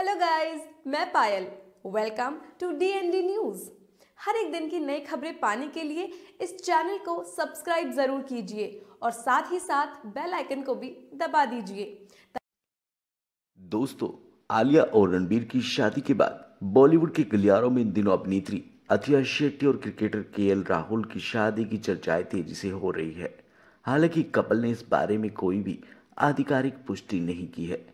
Hello guys मैं Payal. Welcome to DND news हर एक दिन की नई खबरें पाने के लिए इस चैनल को सब्सक्राइब ज़रूर कीजिए और साथ ही साथ बेल आइकन को भी दबा दीजिए। दोस्तों, आलिया और रणबीर की शादी के बाद बॉलीवुड के गलियारों में इन दिनों अभिनेत्री अथिया शेट्टी और क्रिकेटर के राहुल की शादी की चर्चाएँ तेज़ी से हो रही है। हालाँकि कपल ने इस बारे में कोई भी आधिकारिक पुष्टि नहीं की है।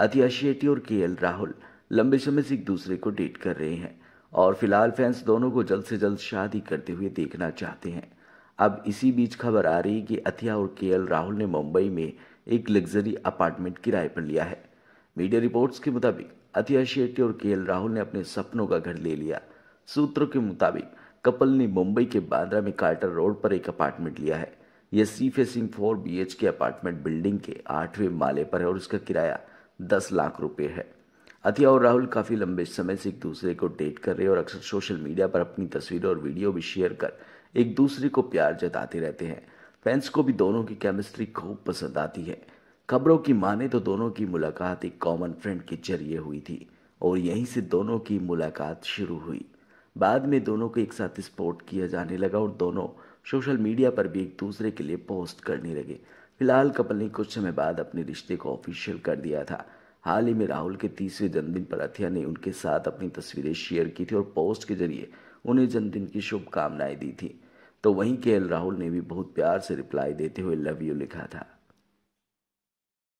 अतिया शेट्टी और के राहुल लंबे समय से एक दूसरे को डेट कर रहे हैं और फ़िलहाल फैंस दोनों को जल्द से जल्द शादी करते हुए देखना चाहते हैं। अब इसी बीच खबर आ रही है कि अथिया और केएल राहुल ने मुंबई में एक लग्जरी अपार्टमेंट किराए पर लिया है। मीडिया रिपोर्ट्स के मुताबिक अथिया शेट्टी और के राहुल ने अपने सपनों का घर ले लिया। सूत्रों के मुताबिक कपल ने मुंबई के बांद्रा में कार्टर रोड पर एक अपार्टमेंट लिया है। यह सी फेसिंग फोर बी के अपार्टमेंट बिल्डिंग के आठवें माले पर है और उसका किराया दस लाख रुपए है। अतिया और राहुल काफ़ी लंबे समय से एक दूसरे को डेट कर रहे हैं और अक्सर सोशल मीडिया पर अपनी तस्वीरें और वीडियो भी शेयर कर एक दूसरे को प्यार जताते रहते हैं। फैंस को भी दोनों की केमिस्ट्री खूब पसंद आती है। खबरों की माने तो दोनों की मुलाकात एक कॉमन फ्रेंड के ज़रिए हुई थी और यहीं से दोनों की मुलाकात शुरू हुई। बाद में दोनों को एक साथ स्पोर्ट किया जाने लगा और दोनों सोशल मीडिया पर भी एक दूसरे के लिए पोस्ट करने लगे। फ़िलहाल कपल ने कुछ समय बाद अपने रिश्ते को ऑफिशियल कर दिया था। हाल ही में राहुल के तीसरे जन्मदिन पर अथिया ने उनके साथ अपनी तस्वीरें शेयर की थी और पोस्ट के ज़रिए उन्हें जन्मदिन की शुभकामनाएँ दी थी। तो वहीं के राहुल ने भी बहुत प्यार से रिप्लाई देते हुए लव यू लिखा था।